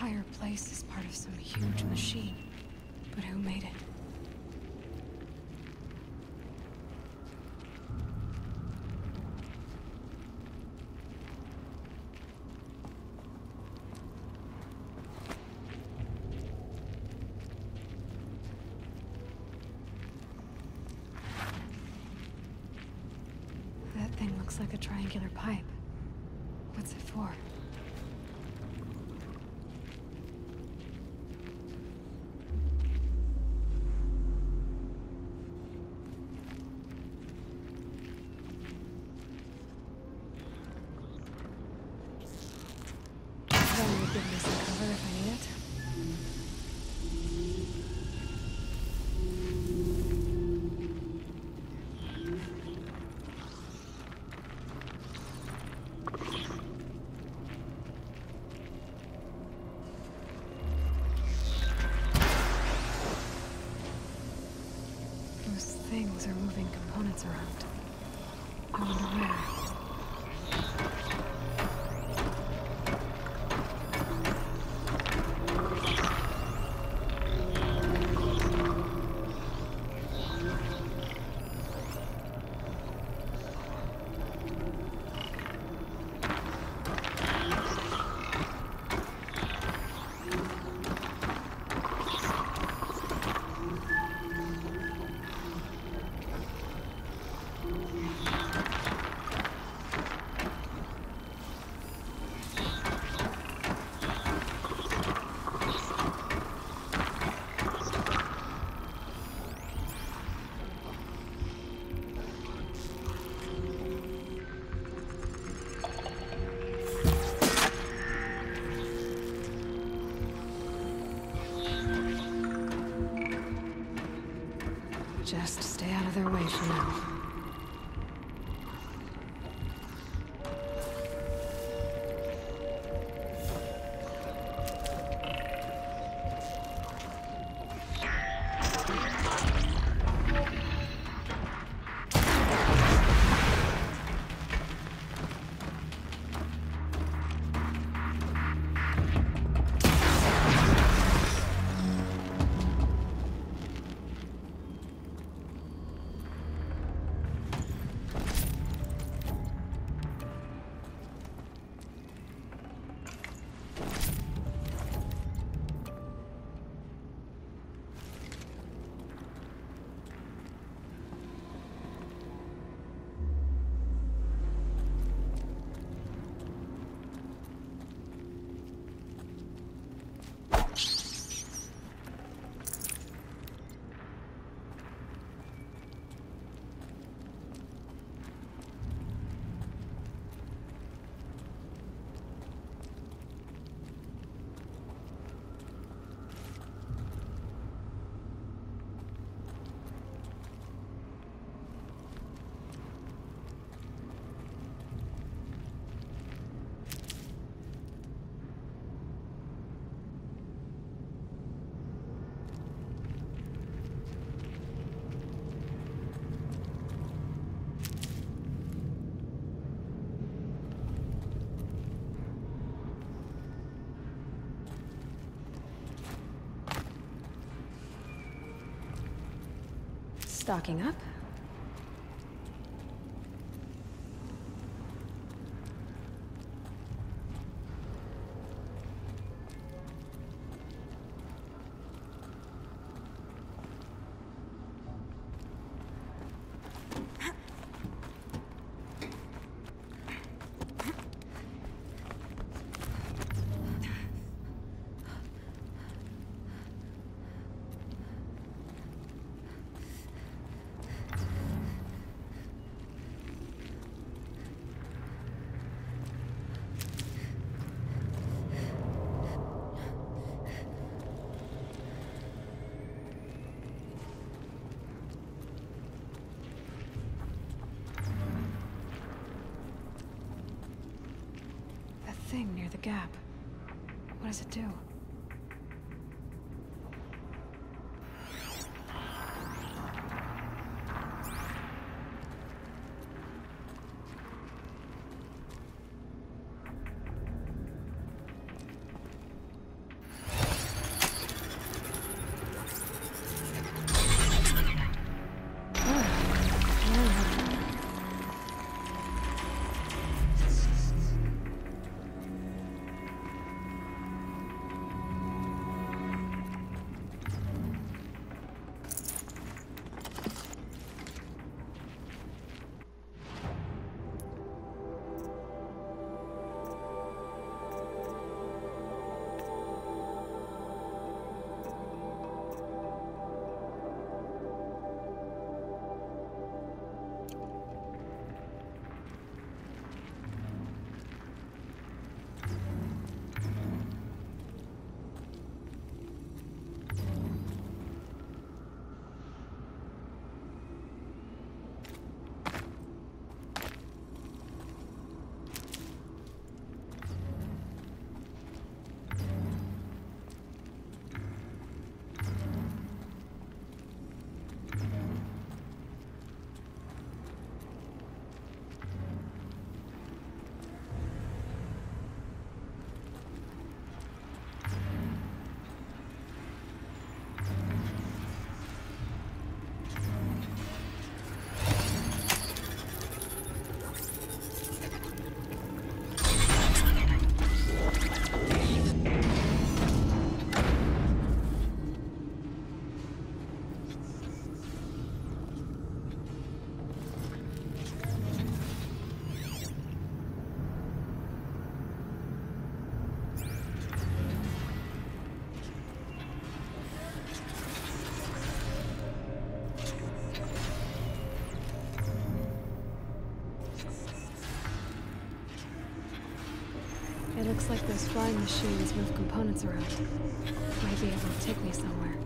entire place is part of some huge mm-hmm. machine. But who made it? That thing looks like a triangular pipe. What's it for? That would give me some cover if I need it. Those things are moving components around. I wonder where. Just stay out of their way for now. Stocking up? That thing near the gap. What does it do? Looks like those flying machines move components around. Might be able to take me somewhere.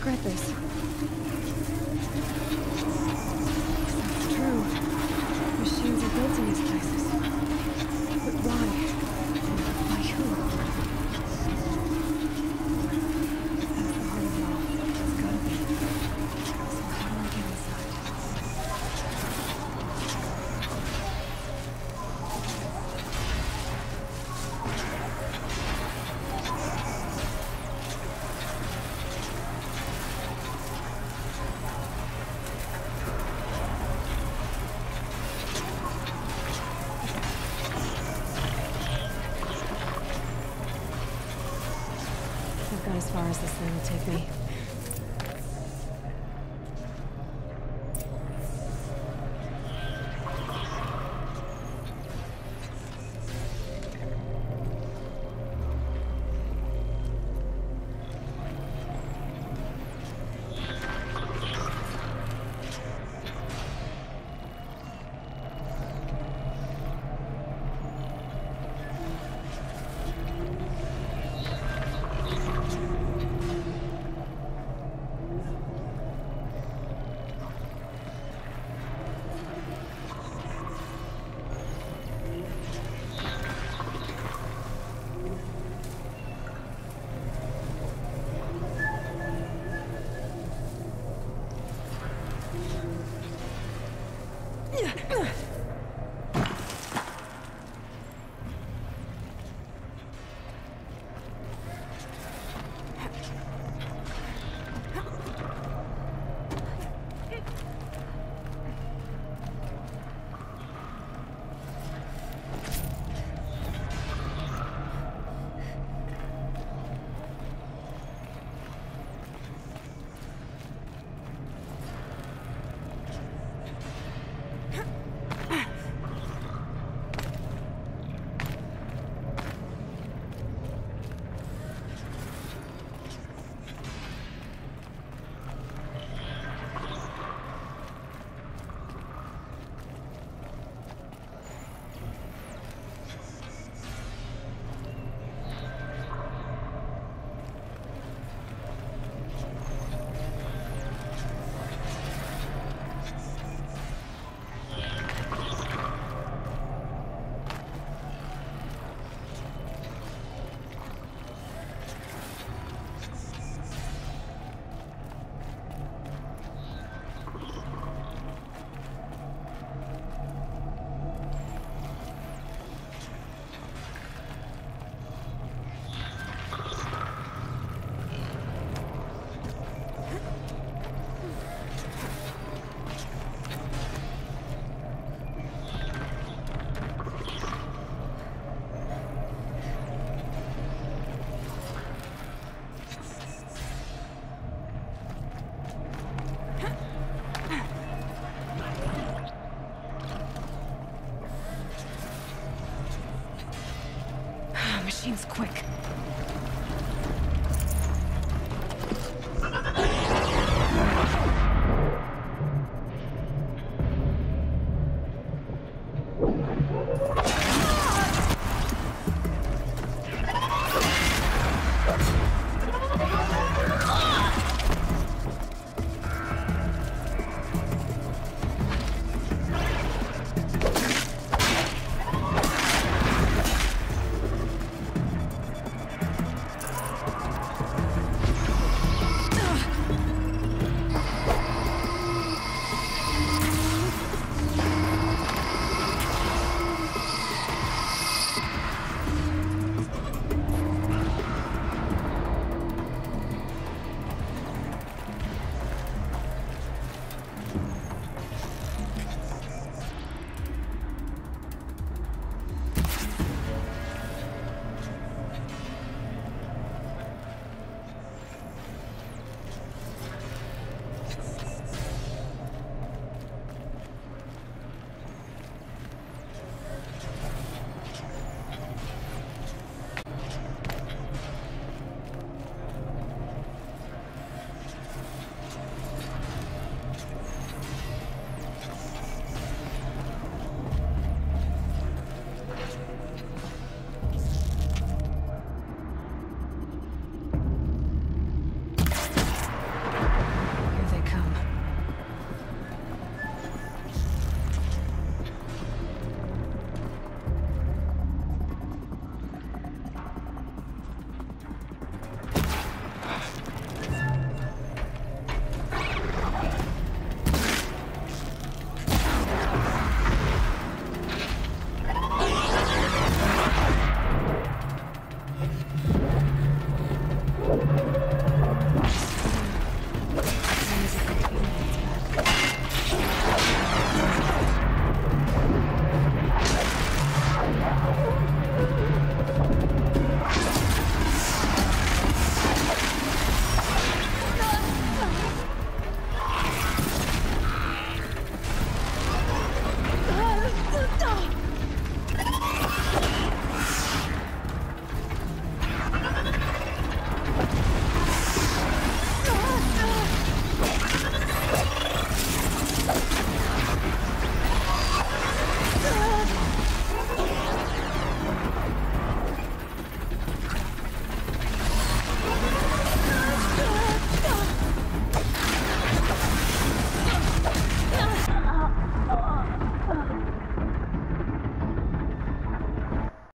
Regret this. This thing will take me. Quick.